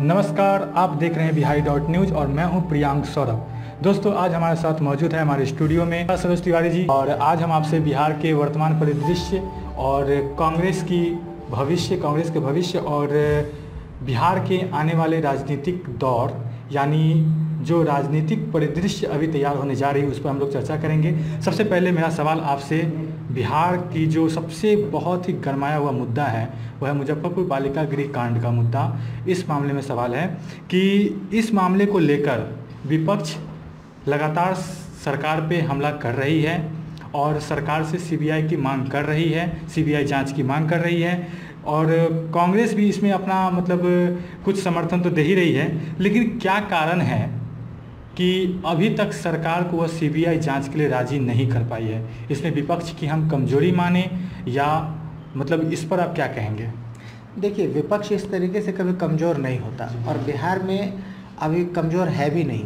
नमस्कार, आप देख रहे हैं बिहारी डॉट न्यूज़ और मैं हूँ प्रियांक सौरभ। दोस्तों, आज हमारे साथ मौजूद है हमारे स्टूडियो में सरोज तिवारी जी और आज हम आपसे बिहार के वर्तमान परिदृश्य और कांग्रेस की भविष्य, कांग्रेस के भविष्य और बिहार के आने वाले राजनीतिक दौर, यानी जो राजनीतिक परिदृश्य अभी तैयार होने जा रही है, उस पर हम लोग चर्चा करेंगे। सबसे पहले मेरा सवाल आपसे, बिहार की जो सबसे बहुत ही गरमाया हुआ मुद्दा है वह है मुजफ्फरपुर बालिका गृह कांड का मुद्दा। इस मामले में सवाल है कि इस मामले को लेकर विपक्ष लगातार सरकार पे हमला कर रही है और सरकार से सीबीआई की मांग कर रही है, सीबीआई जाँच की मांग कर रही है और कांग्रेस भी इसमें अपना मतलब कुछ समर्थन तो दे ही रही है, लेकिन क्या कारण है कि अभी तक सरकार को वह सीबीआई जाँच के लिए राज़ी नहीं कर पाई है। इसमें विपक्ष की हम कमज़ोरी माने या मतलब इस पर आप क्या कहेंगे? देखिए विपक्ष इस तरीके से कभी कमज़ोर नहीं होता और बिहार में अभी कमज़ोर है भी नहीं।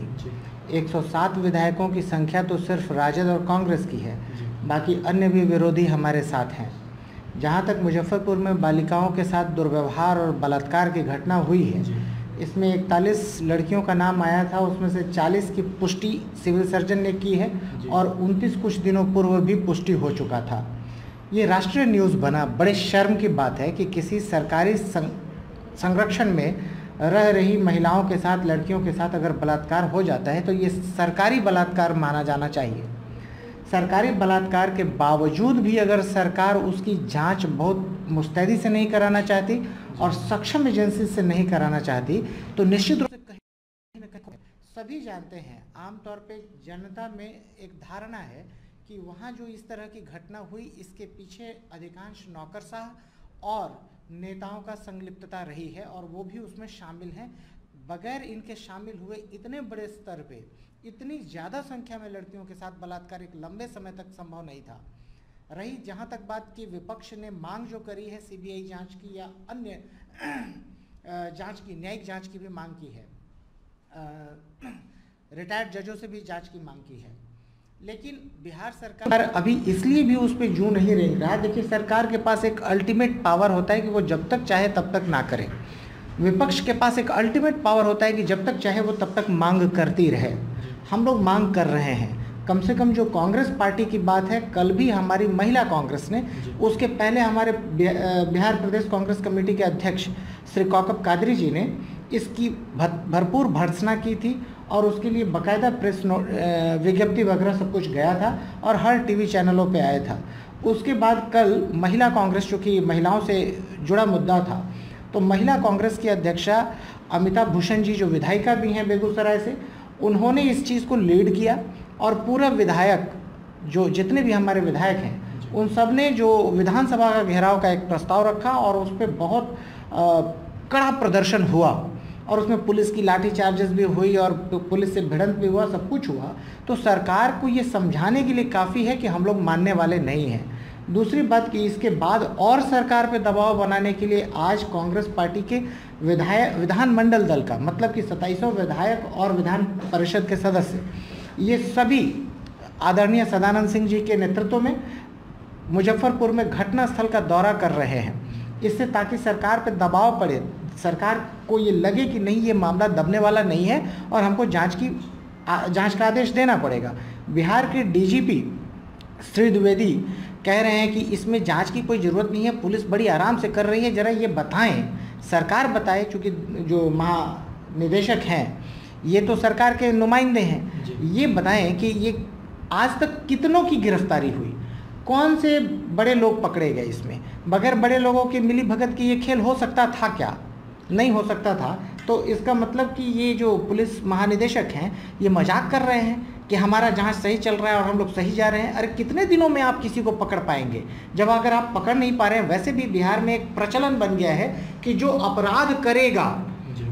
107 विधायकों की संख्या तो सिर्फ़ राजद और कांग्रेस की है। बाकी अन्य भी विरोधी हमारे साथ हैं। जहाँ तक मुजफ्फरपुर में बालिकाओं के साथ दुर्व्यवहार और बलात्कार की घटना हुई है इसमें इकतालीस लड़कियों का नाम आया था उसमें से 40 की पुष्टि सिविल सर्जन ने की है और 29 कुछ दिनों पूर्व भी पुष्टि हो चुका था। ये राष्ट्रीय न्यूज़ बना बड़े शर्म की बात है कि किसी सरकारी संरक्षण में रह रही महिलाओं के साथ लड़कियों के साथ अगर बलात्कार हो जाता है तो ये सरकारी बलात्कार माना जाना चाहिए। सरकारी बलात्कार के बावजूद भी अगर सरकार उसकी जाँच बहुत मुस्तैदी से नहीं कराना चाहती और सक्षम एजेंसी से नहीं कराना चाहती तो निश्चित रूप से कहीं ना कहीं सभी जानते हैं, आमतौर पे जनता में एक धारणा है कि वहाँ जो इस तरह की घटना हुई, इसके पीछे अधिकांश नौकरशाह और नेताओं का संलिप्तता रही है और वो भी उसमें शामिल हैं। बगैर इनके शामिल हुए इतने बड़े स्तर पे, इतनी ज़्यादा संख्या में लड़कियों के साथ बलात्कार एक लंबे समय तक संभव नहीं था। रही जहाँ तक बात की, विपक्ष ने मांग जो करी है, सीबीआई जाँच की या अन्य जाँच की, न्यायिक जाँच की भी मांग की है। रिटायर्ड जजों से भी जाँच की मांग की है। लेकिन बिहार सरकार अभी इसलिए भी उस पर जू नहीं रेंग रहा देखिए सरकार के पास एक अल्टीमेट पावर होता है कि वो जब तक चाहे तब तक ना करे। विपक्ष के पास एक अल्टीमेट पावर होता है कि जब तक चाहे वो तब तक मांग करती रहे। हम लोग मांग कर रहे हैं। कम से कम जो कांग्रेस पार्टी की बात है कल भी हमारी महिला कांग्रेस ने उसके पहले हमारे बिहार प्रदेश कांग्रेस कमेटी के अध्यक्ष श्री कौकब कादरी जी ने इसकी भरपूर भर्सना की थी और उसके लिए बकायदा प्रेस विज्ञप्ति वगैरह सब कुछ गया था और हर टीवी चैनलों पे आया था। उसके बाद कल महिला कांग्रेस चूँकि महिलाओं से जुड़ा मुद्दा था तो महिला कांग्रेस की अध्यक्षा अमिताभ भूषण जी जो विधायिका भी हैं बेगूसराय से उन्होंने इस चीज़ को लीड किया और पूरा विधायक जो जितने भी हमारे विधायक हैं उन सबने जो विधानसभा का घेराव का एक प्रस्ताव रखा और उस पर बहुत आ, कड़ा प्रदर्शन हुआ और उसमें पुलिस की लाठी चार्जेस भी हुई और पुलिस से भिड़ंत भी हुआ सब कुछ हुआ। तो सरकार को ये समझाने के लिए काफ़ी है कि हम लोग मानने वाले नहीं हैं। दूसरी बात कि इसके बाद और सरकार पे दबाव बनाने के लिए आज कांग्रेस पार्टी के विधायक विधानमंडल दल का मतलब कि सत्ताईसों विधायक और विधान परिषद के सदस्य, ये सभी आदरणीय सदानंद सिंह जी के नेतृत्व में मुजफ्फरपुर में घटनास्थल का दौरा कर रहे हैं। इससे ताकि सरकार पर दबाव पड़े, सरकार को ये लगे कि नहीं, ये मामला दबने वाला नहीं है और हमको जाँच की जाँच का आदेश देना पड़ेगा। बिहार के डीजीपी श्री द्विवेदी कह रहे हैं कि इसमें जाँच की कोई ज़रूरत नहीं है पुलिस बड़ी आराम से कर रही है। ज़रा ये बताएँ सरकार बताए चूँकि जो महानिदेशक हैं ये तो सरकार के नुमाइंदे हैं। ये बताएँ कि ये आज तक कितनों की गिरफ्तारी हुई? कौन से बड़े लोग पकड़े गए इसमें? बगैर बड़े लोगों के मिली भगत की ये खेल हो सकता था क्या? नहीं हो सकता था। तो इसका मतलब कि ये जो पुलिस महानिदेशक हैं ये मज़ाक कर रहे हैं? कि हमारा जाँच सही चल रहा है और हम लोग सही जा रहे हैं अरे कितने दिनों में आप किसी को पकड़ पाएँगे? जब अगर आप पकड़ नहीं पा रहे हैं वैसे भी बिहार में एक प्रचलन बन गया है कि जो अपराध करेगा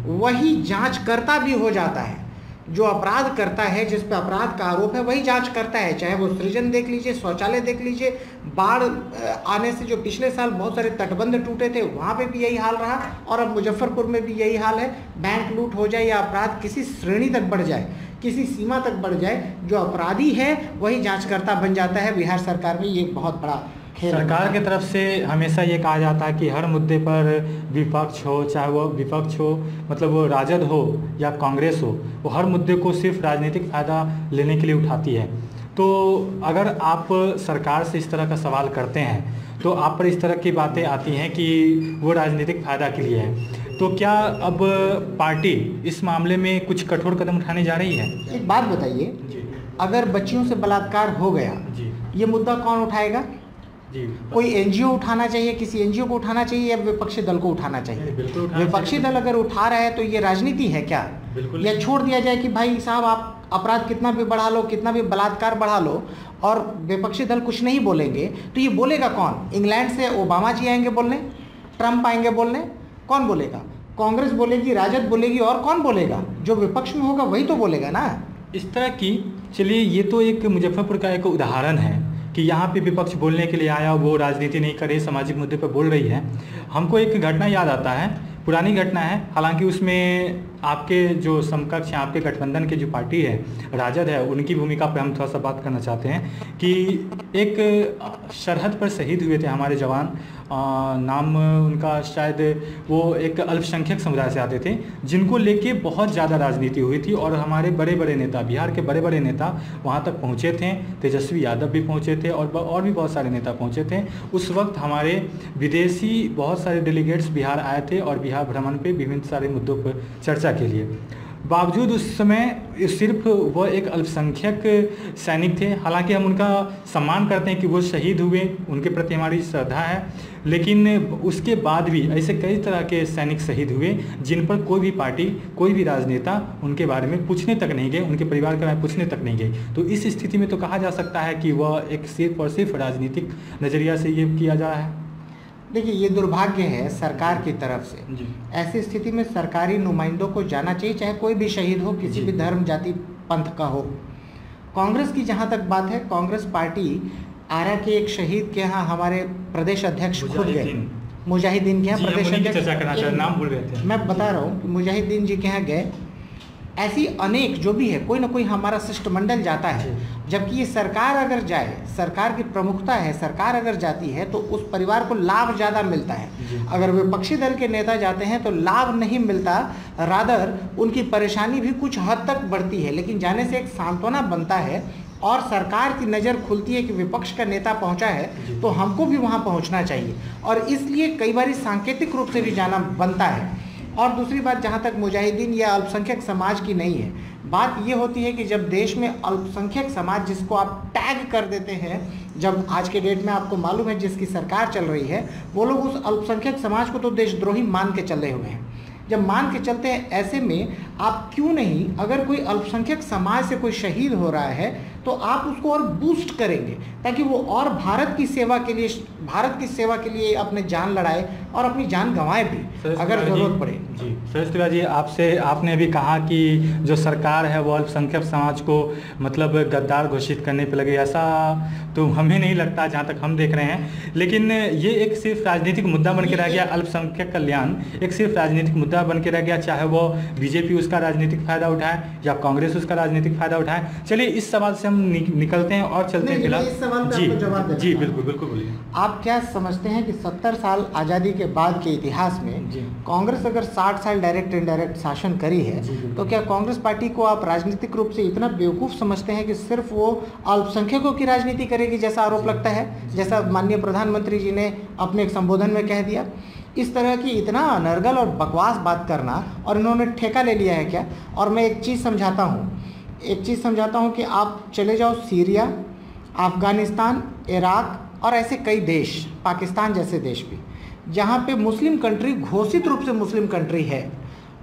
वही जाँच करता भी हो जाता है। जो अपराध करता है जिस पर अपराध का आरोप है वही जाँच करता है। चाहे वो सृजन देख लीजिए शौचालय देख लीजिए बाढ़ आने से जो पिछले साल बहुत सारे तटबंध टूटे थे वहाँ पे भी यही हाल रहा और अब मुजफ्फरपुर में भी यही हाल है। बैंक लूट हो जाए या अपराध किसी श्रेणी तक बढ़ जाए किसी सीमा तक बढ़ जाए, जो अपराधी है, वही जाँचकर्ता बन जाता है। बिहार सरकार में ये बहुत बड़ा सरकार की तरफ़ से हमेशा ये कहा जाता है कि हर मुद्दे पर विपक्ष हो, चाहे वो विपक्ष हो मतलब वो राजद हो या कांग्रेस हो, वो हर मुद्दे को सिर्फ़ राजनीतिक फ़ायदा लेने के लिए उठाती है। तो अगर आप सरकार से इस तरह का सवाल करते हैं तो आप पर इस तरह की बातें आती हैं कि वो राजनीतिक फ़ायदा के लिए है। तो क्या अब पार्टी इस मामले में कुछ कठोर कदम उठाने जा रही है? एक बात बताइए। अगर बच्चियों से बलात्कार हो गया जी। ये मुद्दा कौन उठाएगा? जी। कोई एनजीओ उठाना चाहिए? किसी एनजीओ को उठाना चाहिए या विपक्षी दल को उठाना चाहिए? विपक्षी दल अगर उठा रहा है तो ये राजनीति है क्या। या छोड़ दिया जाए कि भाई साहब आप अपराध कितना भी बढ़ा लो कितना भी बलात्कार बढ़ा लो और विपक्षी दल कुछ नहीं बोलेंगे तो ये बोलेगा कौन? इंग्लैंड से ओबामा जी आएँगे बोलने ट्रंप आएँगे बोलने कौन बोलेगा? कांग्रेस बोलेगी, राजद बोलेगी और कौन बोलेगा? जो विपक्ष में होगा वही तो बोलेगा ना। इस तरह की, चलिए ये तो एक मुजफ्फरपुर का एक उदाहरण है कि यहाँ पे विपक्ष बोलने के लिए आया, वो राजनीति नहीं करे सामाजिक मुद्दे पर बोल रही है। हमको एक घटना याद आता है, पुरानी घटना है, हालाँकि उसमें आपके जो समकक्ष हैं आपके गठबंधन की जो पार्टी है राजद है उनकी भूमिका पर हम थोड़ा सा बात करना चाहते हैं कि एक सरहद पर शहीद हुए थे हमारे जवान अ, नाम उनका शायद वो एक अल्पसंख्यक समुदाय से आते थे जिनको लेके बहुत ज़्यादा राजनीति हुई थी और हमारे बड़े बड़े नेता बिहार के बड़े बड़े नेता वहाँ तक पहुँचे थे तेजस्वी यादव भी पहुँचे थे और और भी बहुत सारे नेता पहुँचे थे। उस वक्त हमारे विदेशी बहुत सारे डेलीगेट्स बिहार आए थे और बिहार भ्रमण पर विभिन्न सारे मुद्दों पर चर्चा के लिए। बावजूद उस समय सिर्फ़ वह एक अल्पसंख्यक सैनिक थे। हालाँकि हम उनका सम्मान करते हैं कि वो शहीद हुए, उनके प्रति हमारी श्रद्धा है। लेकिन उसके बाद भी ऐसे कई तरह के सैनिक शहीद हुए, जिन पर कोई भी पार्टी, कोई भी राजनेता उनके बारे में पूछने तक नहीं गए, उनके परिवार के बारे में पूछने तक नहीं गए। तो इस स्थिति में तो कहा जा सकता है कि वह एक सिर्फ़ और सिर्फ़ राजनीतिक नज़रिया से ये किया जा रहा है। देखिए ये दुर्भाग्य है सरकार की तरफ़ से। ऐसी स्थिति में सरकारी नुमाइंदों को जाना चाहिए चाहे कोई भी शहीद हो किसी भी धर्म जाति पंथ का हो। कांग्रेस की जहाँ तक बात है कांग्रेस पार्टी आरा के एक शहीद के यहाँ हमारे प्रदेश अध्यक्ष खुद गए। मुजाहिदीन। के यहाँ प्रदेश अध्यक्ष नाम भूल रहे थे। मैं बता रहा हूँ कि मुजाहिदीन जी के यहाँ गए। ऐसी अनेक जो भी है कोई ना कोई हमारा शिष्टमंडल जाता है। जबकि ये सरकार अगर जाए सरकार की प्रमुखता है सरकार अगर जाती है तो उस परिवार को लाभ ज़्यादा मिलता है। अगर विपक्षी दल के नेता जाते हैं तो लाभ नहीं मिलता। रादर उनकी परेशानी भी कुछ हद तक बढ़ती है लेकिन जाने से एक सांत्वना बनता है और सरकार की नज़र खुलती है कि विपक्ष का नेता पहुँचा है तो हमको भी वहाँ पहुँचना चाहिए। और इसलिए कई बार सांकेतिक रूप से भी जाना बनता है। और दूसरी बात, जहाँ तक मुजाहिदीन या अल्पसंख्यक समाज की नहीं है, बात ये होती है कि जब देश में अल्पसंख्यक समाज जिसको आप टैग कर देते हैं, जब आज के डेट में आपको मालूम है जिसकी सरकार चल रही है, वो लोग उस अल्पसंख्यक समाज को तो देशद्रोही मान के चले हुए हैं। जब मान के चलते हैं ऐसे में, आप क्यों नहीं, अगर कोई अल्पसंख्यक समाज से कोई शहीद हो रहा है तो आप उसको और बूस्ट करेंगे ताकि वो और भारत की सेवा के लिए भारत की सेवा के लिए अपने जान लड़ाए और अपनी जान गंवाए भी अगर ज़रूरत पड़े। जी सरस तिवारी जी आपसे आपने भी कहा कि जो सरकार है वो अल्पसंख्यक समाज को मतलब गद्दार घोषित करने पर लगे ऐसा तो हमें नहीं लगता जहाँ तक हम देख रहे हैं। लेकिन ये एक सिर्फ़ राजनीतिक मुद्दा बन के रह गया अल्पसंख्यक कल्याण एक सिर्फ़ राजनीतिक मुद्दा बन के रह गया चाहे वो बीजेपी उसका राजनीतिक फ़ायदा उठाए या कांग्रेस उसका राजनीतिक फ़ायदा उठाए। चलिए इस सवाल से हम नि- निकलते हैं और चलते हैं फ़िलहाल जी जी बिल्कुल बिल्कुल बोलिए। आप क्या समझते हैं कि 70 साल आज़ादी के बाद के इतिहास में कांग्रेस अगर 60 साल डायरेक्ट इनडायरेक्ट शासन करी है तो क्या कांग्रेस पार्टी को आप राजनीतिक रूप से इतना बेवकूफ़ समझते हैं कि सिर्फ़ वो अल्पसंख्यकों की राजनीति करेगी जैसा आरोप लगता है? जैसा माननीय प्रधानमंत्री जी ने अपने एक संबोधन में कह दिया। इस तरह की इतना अनर्गल और बकवास बात करना और इन्होंने ठेका ले लिया है क्या? और मैं एक चीज़ समझाता हूँ एक चीज़ समझाता हूँ कि आप चले जाओ सीरिया, अफ़गानिस्तान, इराक और ऐसे कई देश, पाकिस्तान जैसे देश भी, जहाँ पे मुस्लिम कंट्री घोषित रूप से मुस्लिम कंट्री है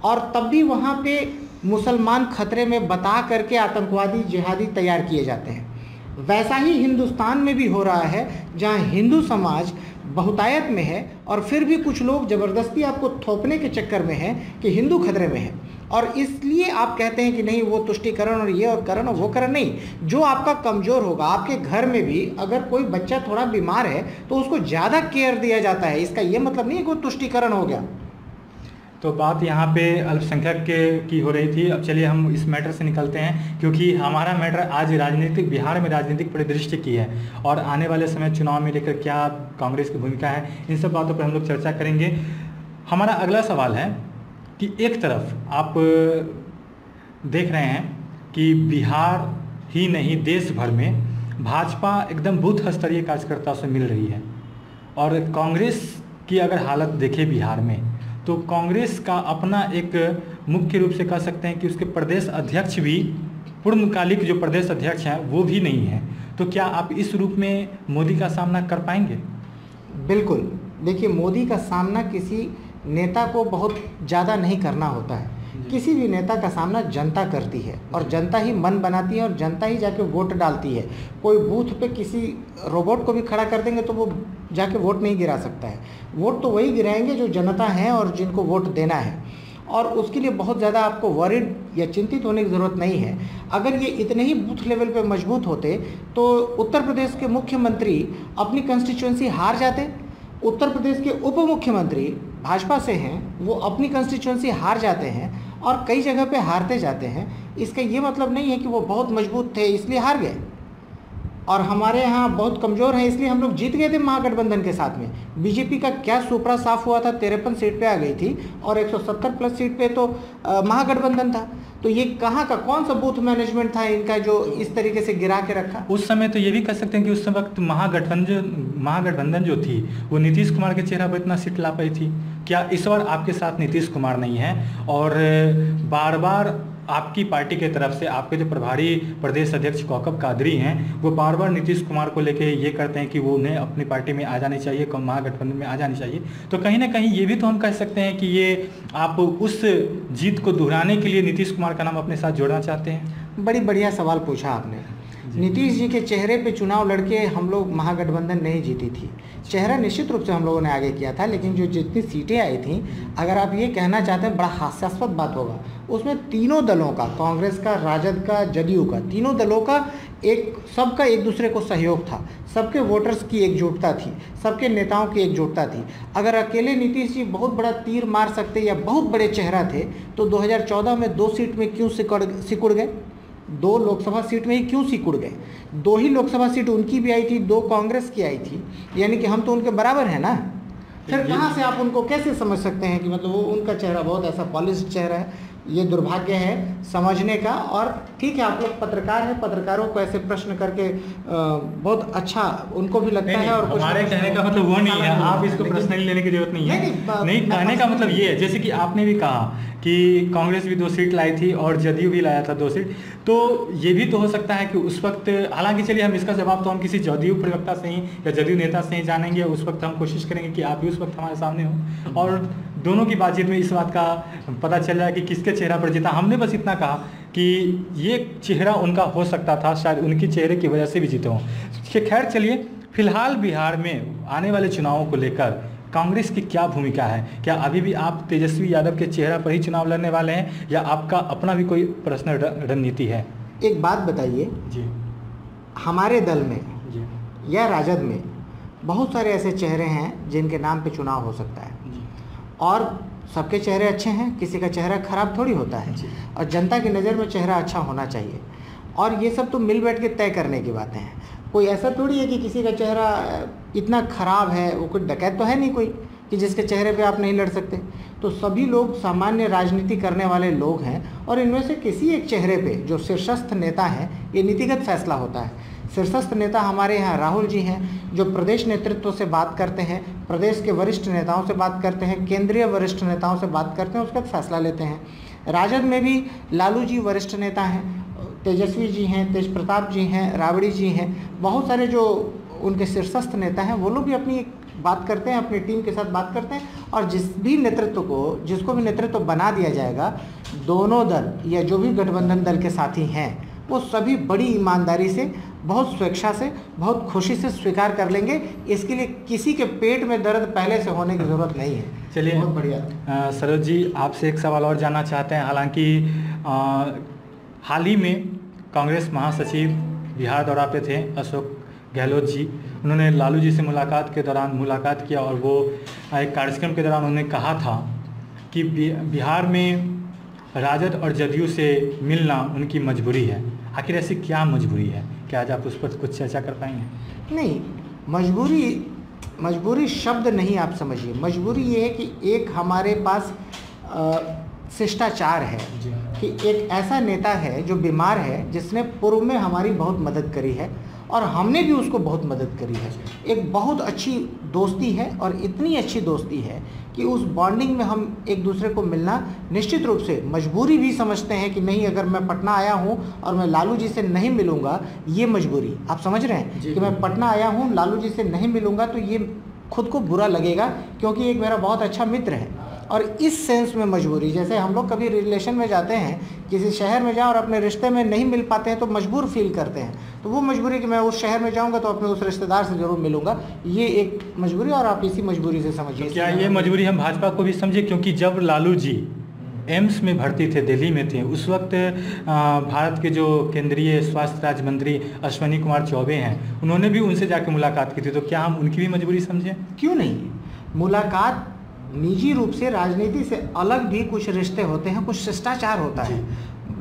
और तब भी वहाँ पे मुसलमान खतरे में बता करके आतंकवादी, जिहादी तैयार किए जाते हैं। वैसा ही हिंदुस्तान में भी हो रहा है, जहाँ हिंदू समाज बहुतायत में है और फिर भी कुछ लोग ज़बरदस्ती आपको थोपने के चक्कर में है कि हिंदू खतरे में है। और इसलिए आप कहते हैं कि नहीं, वो तुष्टिकरण और ये और करण और वो करण नहीं। जो आपका कमज़ोर होगा, आपके घर में भी अगर कोई बच्चा थोड़ा बीमार है तो उसको ज़्यादा केयर दिया जाता है। इसका ये मतलब नहीं है कि वो तुष्टिकरण हो गया। तो बात यहाँ पे अल्पसंख्यक के, की हो रही थी। अब चलिए हम इस मैटर से निकलते हैं, क्योंकि हमारा मैटर आज राजनीतिक, बिहार में राजनीतिक परिदृश्य की है। और आने वाले समय चुनाव में लेकर क्या कांग्रेस की भूमिका है, इन सब बातों पर हम लोग चर्चा करेंगे। हमारा अगला सवाल है कि एक तरफ़ आप देख रहे हैं कि बिहार ही नहीं देश भर में भाजपा एकदम बूथ स्तरीय कार्यकर्ता से मिल रही है। और कांग्रेस की अगर हालत देखें बिहार में तो कांग्रेस का अपना एक मुख्य रूप से कह सकते हैं कि उसके प्रदेश अध्यक्ष भी, पूर्णकालिक जो प्रदेश अध्यक्ष हैं, वो भी नहीं है। तो क्या आप इस रूप में मोदी का सामना कर पाएँगे? बिल्कुल। देखिए, मोदी का सामना किसी नेता को बहुत ज़्यादा नहीं करना होता है। किसी भी नेता का सामना जनता करती है और जनता ही मन बनाती है और जनता ही जाके वोट डालती है। कोई बूथ पे किसी रोबोट को भी खड़ा कर देंगे तो वो जाके वोट नहीं गिरा सकता है। वोट तो वही गिराएँगे जो जनता है और जिनको वोट देना है। और उसके लिए बहुत ज़्यादा आपको वरिड या चिंतित होने की ज़रूरत नहीं है। अगर ये इतने ही बूथ लेवल पे मज़बूत होते तो उत्तर प्रदेश के मुख्यमंत्री अपनी कंस्टिट्यूंसी हार जाते। उत्तर प्रदेश के उप मुख्यमंत्री भाजपा से हैं, वो अपनी कंस्टिट्यूंसी हार जाते हैं और कई जगह पे हारते जाते हैं। इसका ये मतलब नहीं है कि वो बहुत मज़बूत थे, इसलिए हार गए। और हमारे यहाँ बहुत कमज़ोर है, इसलिए हम लोग जीत गए थे महागठबंधन के साथ में। बीजेपी का क्या सुपड़ा साफ़ हुआ था, तिरपन सीट पे आ गई थी और 170 प्लस सीट पे तो महागठबंधन था। तो ये कहाँ का, कौन सा बूथ मैनेजमेंट था इनका जो इस तरीके से गिरा के रखा? उस समय तो ये भी कह सकते हैं कि उस वक्त महागठबंधन महागठबंधन जो थी, वो नीतीश कुमार के चेहरा पर इतना सीट ला पाई थी। क्या इस बार आपके साथ नीतीश कुमार नहीं है? और बार बार आपकी पार्टी के तरफ़ से आपके जो प्रभारी प्रदेश अध्यक्ष कौकब कादरी हैं, वो बार बार नीतीश कुमार को लेके ये करते हैं कि वो उन्हें अपनी पार्टी में आ जानी चाहिए महागठबंधन में आ जानी चाहिए। तो कहीं ना कहीं ये भी तो हम कह सकते हैं कि ये आप उस जीत को दोहराने के लिए नीतीश कुमार का नाम अपने साथ जोड़ना चाहते हैं? बड़ी बढ़िया सवाल पूछा आपने। नीतीश जी के चेहरे पे चुनाव लड़के हम लोग महागठबंधन नहीं जीती थी। चेहरा निश्चित रूप से हम लोगों ने आगे किया था, लेकिन जो जितनी सीटें आई थी, अगर आप ये कहना चाहते हैं, बड़ा हास्यास्पद बात होगा। उसमें तीनों दलों का, कांग्रेस का, राजद का, जदयू का, तीनों दलों का एक, सबका एक दूसरे को सहयोग था। सबके वोटर्स की एकजुटता थी, सबके नेताओं की एकजुटता थी। अगर अकेले नीतीश जी बहुत बड़ा तीर मार सकते या बहुत बड़े चेहरा थे तो 2014 में दो सीट में क्यों सिकुड़ सिकुड़ गए? दो लोकसभा सीट में ही क्यों सिकुड़ गए? दो ही लोकसभा सीट उनकी भी आई थी दो कांग्रेस की आई थी। यानी कि हम तो उनके बराबर हैं ना? फिर कहाँ से आप उनको कैसे समझ सकते हैं कि मतलब वो उनका चेहरा बहुत ऐसा पॉलिश चेहरा है? ये दुर्भाग्य है समझने का और ठीक है आप लोग पत्रकार हैं पत्रकारों को ऐसे प्रश्न करके बहुत अच्छा उनको भी लगता है और हमारे कहने का मतलब वो नहीं है आप इसको पर्सनली लेने की ज़रूरत नहीं है। नहीं, नहीं कहने का मतलब ये है जैसे कि आपने भी कहा कि कांग्रेस भी दो सीट लाई थी और जदयू भी लाया था दो सीट तो ये भी तो हो सकता है कि उस वक्त हालाँकि चलिए हम इसका जवाब तो हम किसी जदयू प्रवक्ता से ही या जदयू नेता से ही जानेंगे उस वक्त हम कोशिश करेंगे कि आप भी उस वक्त हमारे सामने हो और दोनों की बातचीत में इस बात का पता चल रहा है कि किसके चेहरा पर जीता। हमने बस इतना कहा कि ये चेहरा उनका हो सकता था शायद उनकी चेहरे की वजह से भी जीते हों। खैर चलिए फ़िलहाल बिहार में आने वाले चुनावों को लेकर कांग्रेस की क्या भूमिका है? क्या अभी भी आप तेजस्वी यादव के चेहरा पर ही चुनाव लड़ने वाले हैं या आपका अपना भी कोई पर्सनल रणनीति है? एक बात बताइए। जी। हमारे दल में जी। या राजद में बहुत सारे ऐसे चेहरे हैं जिनके नाम पे चुनाव हो सकता है। और सबके चेहरे अच्छे हैं किसी का चेहरा खराब थोड़ी होता है। और जनता की नज़र में चेहरा अच्छा होना चाहिए। और ये सब तो मिल बैठ के तय करने की बातें हैं। कोई ऐसा थोड़ी है कि किसी का चेहरा इतना ख़राब है वो कोई डकैत तो है नहीं कोई कि जिसके चेहरे पे आप नहीं लड़ सकते। तो सभी लोग सामान्य राजनीति करने वाले लोग हैं और इनमें से किसी एक चेहरे पे जो शीर्षस्थ नेता है ये नीतिगत फैसला होता है। शीर्षस्थ नेता हमारे यहाँ राहुल जी हैं, जो प्रदेश नेतृत्व से बात करते हैं, प्रदेश के वरिष्ठ नेताओं से बात करते हैं, केंद्रीय वरिष्ठ नेताओं से बात करते हैं, उसका फैसला लेते हैं। राजद में भी लालू जी वरिष्ठ नेता हैं, तेजस्वी जी हैं तेज प्रताप जी हैं, राबड़ी जी हैं, बहुत सारे जो उनके शीर्षस्थ नेता हैं, वो लोग भी अपनी बात करते हैं, अपनी टीम के साथ बात करते हैं, और जिस भी नेतृत्व को, जिसको भी नेतृत्व बना दिया जाएगा, दोनों दल या जो भी गठबंधन दल के साथी हैं वो सभी बड़ी ईमानदारी से बहुत स्वेच्छा से बहुत खुशी से स्वीकार कर लेंगे। इसके लिए किसी के पेट में दर्द पहले से होने की ज़रूरत नहीं है। चलिए बहुत बढ़िया। सरोज जी आपसे एक सवाल और जानना चाहते हैं। हालाँकि हाल ही में कांग्रेस महासचिव बिहार दौरा पे थे अशोक गहलोत जी। उन्होंने लालू जी से मुलाकात के दौरान मुलाकात किया और वो एक कार्यक्रम के दौरान उन्होंने कहा था कि बिहार में राजद और जदयू से मिलना उनकी मजबूरी है। आखिर ऐसी क्या मजबूरी है क्या आज आप उस पर कुछ चर्चा कर पाएँगे? नहीं मजबूरी मजबूरी शब्द नहीं आप समझिए। मजबूरी ये है कि एक हमारे पास शिष्टाचार है कि एक ऐसा नेता है जो बीमार है जिसने पूर्व में हमारी बहुत मदद करी है। और हमने भी उसको बहुत मदद करी है। एक बहुत अच्छी दोस्ती है और इतनी अच्छी दोस्ती है कि उस बॉन्डिंग में हम एक दूसरे को मिलना निश्चित रूप से मजबूरी भी समझते हैं कि नहीं अगर मैं पटना आया हूँ और मैं लालू जी से नहीं मिलूँगा ये मजबूरी। आप समझ रहे हैं कि मैं पटना आया हूँ लालू जी से नहीं मिलूँगा तो ये खुद को बुरा लगेगा क्योंकि एक मेरा बहुत अच्छा मित्र है। और इस सेंस में मजबूरी जैसे हम लोग कभी रिलेशन में जाते हैं किसी शहर में जाओ और अपने रिश्ते में नहीं मिल पाते हैं तो मजबूर फील करते हैं। तो वो मजबूरी कि मैं उस शहर में जाऊँगा तो अपने उस रिश्तेदार से ज़रूर मिलूँगा। ये एक मजबूरी और आप इसी मजबूरी से समझिए। क्या ये मजबूरी हम भाजपा को भी समझे? क्योंकि जब लालू जी एम्स में भर्ती थे दिल्ली में थे उस वक्त भारत के जो केंद्रीय स्वास्थ्य राज्य मंत्री अश्वनी कुमार चौबे हैं उन्होंने भी उनसे जाकर मुलाकात की थी। तो क्या हम उनकी भी मजबूरी समझें? क्यों नहीं? मुलाकात निजी रूप से राजनीति से अलग भी कुछ रिश्ते होते हैं कुछ शिष्टाचार होता है।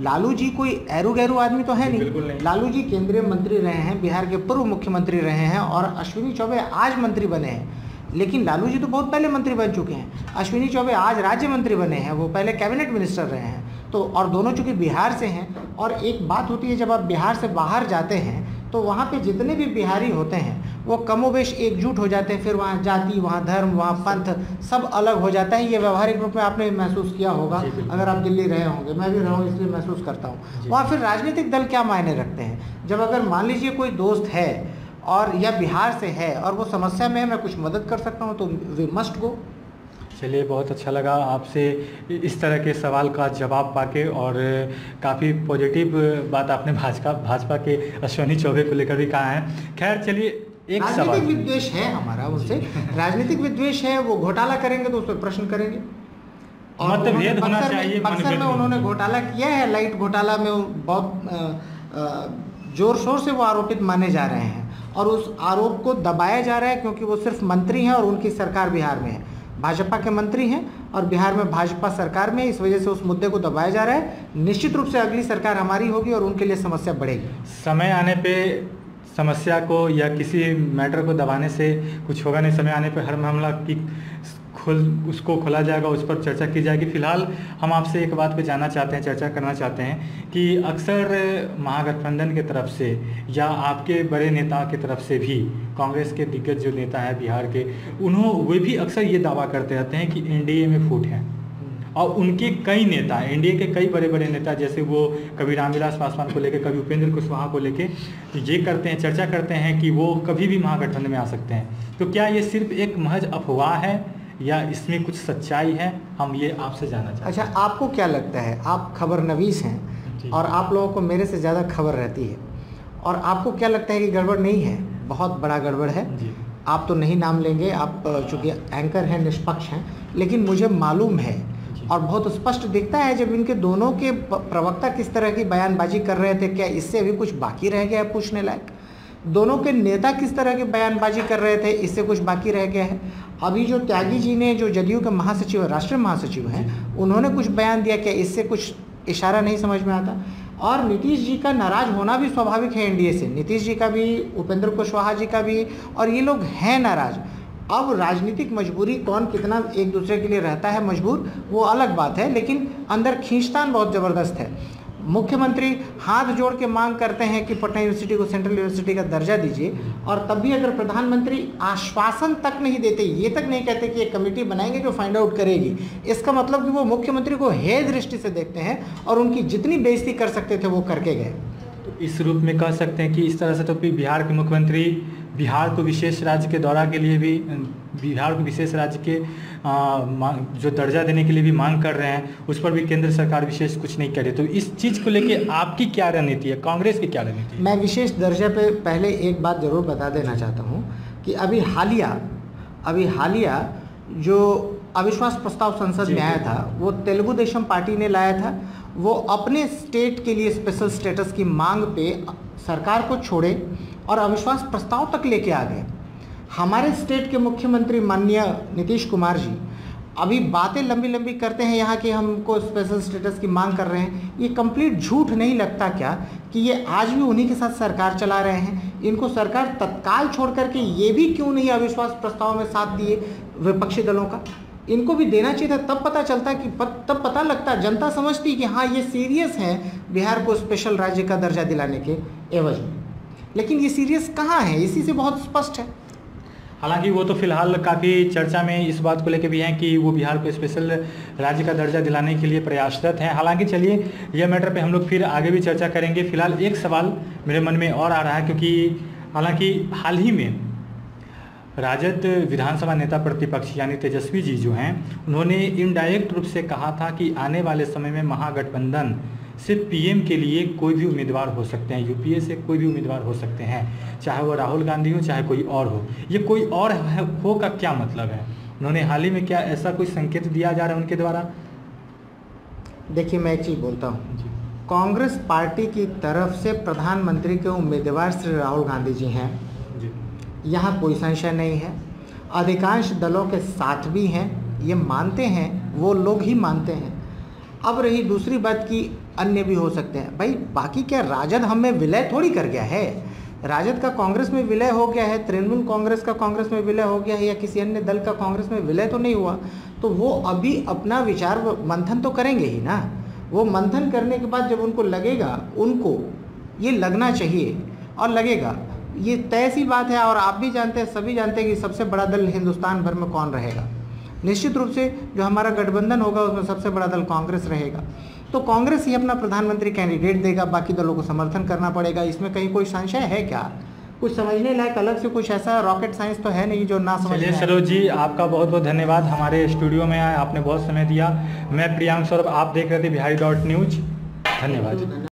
लालू जी कोई एरू गैरू आदमी तो है नहीं, नहीं। लालू जी केंद्रीय मंत्री रहे हैं बिहार के पूर्व मुख्यमंत्री रहे हैं और अश्विनी चौबे आज मंत्री बने हैं। लेकिन लालू जी तो बहुत पहले मंत्री बन चुके हैं। अश्विनी चौबे आज राज्य मंत्री बने हैं वो पहले कैबिनेट मिनिस्टर रहे हैं। तो और दोनों चूँकि बिहार से हैं और एक बात होती है जब आप बिहार से बाहर जाते हैं तो वहाँ पे जितने भी बिहारी होते हैं वो कमोवेश एकजुट हो जाते हैं फिर वहाँ जाति वहाँ धर्म वहाँ पंथ सब अलग हो जाता है। ये व्यवहारिक रूप में आपने महसूस किया होगा अगर आप दिल्ली रहे होंगे। मैं भी रहा हूँ इसलिए महसूस करता हूँ। वहाँ फिर राजनीतिक दल क्या मायने रखते हैं? जब अगर मान लीजिए कोई दोस्त है और या बिहार से है और वो समस्या में है मैं कुछ मदद कर सकता हूँ तो वी मस्ट गो। चलिए बहुत अच्छा लगा आपसे इस तरह के सवाल का जवाब पाके और काफ़ी पॉजिटिव बात आपने भाजपा भाजपा के अश्वनी चौबे को लेकर भी कहा है। खैर चलिए एक राजनीतिक विद्वेश है हमारा उनसे। राजनीतिक विद्वेश है वो घोटाला करेंगे तो उस पर प्रश्न करेंगे। और मतभेद होना चाहिए बक्सर में उन्होंने घोटाला किया है लाइट घोटाला में बहुत ज़ोर शोर से वो आरोपित माने जा रहे हैं। और उस आरोप को दबाया जा रहा है क्योंकि वो सिर्फ़ मंत्री हैं और उनकी सरकार बिहार में है। भाजपा के मंत्री हैं और बिहार में भाजपा सरकार में इस वजह से उस मुद्दे को दबाया जा रहा है। निश्चित रूप से अगली सरकार हमारी होगी और उनके लिए समस्या बढ़ेगी। समय आने पे समस्या को या किसी मैटर को दबाने से कुछ होगा नहीं। समय आने पर हर मामला की खुल, उसको खोला जाएगा, उस पर चर्चा की जाएगी। फ़िलहाल हम आपसे एक बात पे जानना चाहते हैं, चर्चा करना चाहते हैं कि अक्सर महागठबंधन की तरफ़ से या आपके बड़े नेता की तरफ़ से भी, कांग्रेस के दिग्गज जो नेता हैं बिहार के, उन्हों, वे भी अक्सर ये दावा करते रहते हैं कि एनडीए में फूट है। और उनके कई नेता, एनडीए के कई बड़े बड़े नेता, जैसे वो कभी रामविलास पासवान को लेकर कभी उपेंद्र कुशवाहा को लेकर ये करते हैं, चर्चा करते हैं कि वो कभी भी महागठबंधन में आ सकते हैं। तो क्या ये सिर्फ़ एक महज अफवाह है? या इसमें कुछ सच्चाई है हम ये आपसे जानना चाहते अच्छा आपको क्या लगता है? आप खबर नवीस हैं और आप लोगों को मेरे से ज़्यादा खबर रहती है। और आपको क्या लगता है कि गड़बड़ नहीं है? बहुत बड़ा गड़बड़ है। आप तो नहीं नाम लेंगे आप चूँकि एंकर हैं निष्पक्ष हैं लेकिन मुझे मालूम है और बहुत स्पष्ट दिखता है जब इनके दोनों के प्रवक्ता किस तरह की बयानबाजी कर रहे थे क्या इससे अभी कुछ बाकी रह गया है पूछने लायक? दोनों के नेता किस तरह की बयानबाजी कर रहे थे, इससे कुछ बाकी रह गया है। अभी जो त्यागी जी ने, जो जदयू के महासचिव राष्ट्रीय महासचिव हैं, उन्होंने कुछ बयान दिया क्या? इससे कुछ इशारा नहीं समझ में आता। और नीतीश जी का नाराज़ होना भी स्वाभाविक है एनडीए से। नीतीश जी का भी, उपेंद्र कुशवाहा जी का भी, और ये लोग हैं नाराज़। अब राजनीतिक मजबूरी कौन कितना एक दूसरे के लिए रहता है मजबूर, वो अलग बात है, लेकिन अंदर खींचतान बहुत ज़बरदस्त है। मुख्यमंत्री हाथ जोड़ के मांग करते हैं कि पटना यूनिवर्सिटी को सेंट्रल यूनिवर्सिटी का दर्जा दीजिए, और तब भी अगर प्रधानमंत्री आश्वासन तक नहीं देते, ये तक नहीं कहते कि एक कमेटी बनाएँगे जो फाइंड आउट करेगी, इसका मतलब कि वो मुख्यमंत्री को हे दृष्टि से देखते हैं और उनकी जितनी बेइज्जती कर सकते थे वो करके गए। तो इस रूप में कह सकते हैं कि इस तरह से तो बिहार के मुख्यमंत्री बिहार को विशेष राज्य के दौरा के लिए भी बिहार को विशेष राज्य के जो दर्जा देने के लिए भी मांग कर रहे हैं उस पर भी केंद्र सरकार विशेष कुछ नहीं कर रही। तो इस चीज़ को लेके आपकी क्या रणनीति है? कांग्रेस की क्या रणनीति मैं विशेष दर्जा पे पहले एक बात ज़रूर बता देना चाहता हूँ कि अभी हालिया अभी हालिया जो अविश्वास प्रस्ताव संसद में आया था वो तेलुगु देशम पार्टी ने लाया था। वो अपने स्टेट के लिए स्पेशल स्टेटस की मांग पे सरकार को छोड़े और अविश्वास प्रस्ताव तक लेके आ गए। हमारे स्टेट के मुख्यमंत्री माननीय नीतीश कुमार जी, अभी बातें लंबी लंबी करते हैं यहाँ कि हमको स्पेशल स्टेटस की मांग कर रहे हैं। ये कंप्लीट झूठ नहीं लगता क्या कि ये आज भी उन्हीं के साथ सरकार चला रहे हैं? इनको सरकार तत्काल छोड़ करके ये भी क्यों नहीं अविश्वास प्रस्ताव में साथ दिए विपक्षी दलों का? इनको भी देना चाहिए था, तब पता चलता कि तब पता लगता, जनता समझती कि हाँ ये सीरियस है बिहार को स्पेशल राज्य का दर्जा दिलाने के एवज। में लेकिन ये सीरियस कहाँ है? इसी से बहुत स्पष्ट है। हालाँकि वो तो फ़िलहाल काफ़ी चर्चा में इस बात को लेकर भी हैं कि वो बिहार को स्पेशल राज्य का दर्जा दिलाने के लिए प्रयासरत हैं। हालाँकि चलिए, यह मैटर पे हम लोग फिर आगे भी चर्चा करेंगे। फ़िलहाल एक सवाल मेरे मन में और आ रहा है क्योंकि हालाँकि हाल ही में राजद विधानसभा नेता प्रतिपक्ष यानी तेजस्वी जी जो हैं, उन्होंने इनडायरेक्ट रूप से कहा था कि आने वाले समय में महागठबंधन से पीएम के लिए कोई भी उम्मीदवार हो सकते हैं यूपीए से कोई भी उम्मीदवार हो सकते हैं चाहे वो राहुल गांधी हो चाहे कोई और हो। ये कोई और है हो का क्या मतलब है? उन्होंने हाल ही में क्या ऐसा कोई संकेत दिया जा रहा है उनके द्वारा? देखिए मैं एक चीज़ बोलता हूँ। कांग्रेस पार्टी की तरफ़ से प्रधानमंत्री के उम्मीदवार श्री राहुल गांधी जी हैं। यहाँ कोई संशय नहीं है। अधिकांश दलों के साथ भी हैं ये मानते हैं वो लोग ही मानते हैं। अब रही दूसरी बात की अन्य भी हो सकते हैं। भाई, बाकी क्या राजद हमें विलय थोड़ी कर गया है? राजद का कांग्रेस में विलय हो गया है, तृणमूल कांग्रेस का कांग्रेस में विलय हो गया है या किसी अन्य दल का कांग्रेस में विलय तो नहीं हुआ तो वो अभी अपना विचार मंथन तो करेंगे ही ना। वो मंथन करने के बाद जब उनको लगेगा, उनको ये लगना चाहिए और लगेगा। ये तय सी बात है और आप भी जानते हैं, सभी जानते हैं कि सबसे बड़ा दल हिंदुस्तान भर में कौन रहेगा। निश्चित रूप से जो हमारा गठबंधन होगा उसमें सबसे बड़ा दल कांग्रेस रहेगा। तो कांग्रेस ही अपना प्रधानमंत्री कैंडिडेट देगा बाकी दलों को समर्थन करना पड़ेगा। इसमें कहीं कोई संशय है क्या? कुछ समझने लायक अलग से कुछ ऐसा रॉकेट साइंस तो है नहीं जो ना समझ सरोज जी आपका बहुत बहुत धन्यवाद। हमारे स्टूडियो में आए आपने बहुत समय दिया। मैं प्रियांक सौरभ आप देख रहे थे बिहारी डॉट न्यूज़। धन्यवाद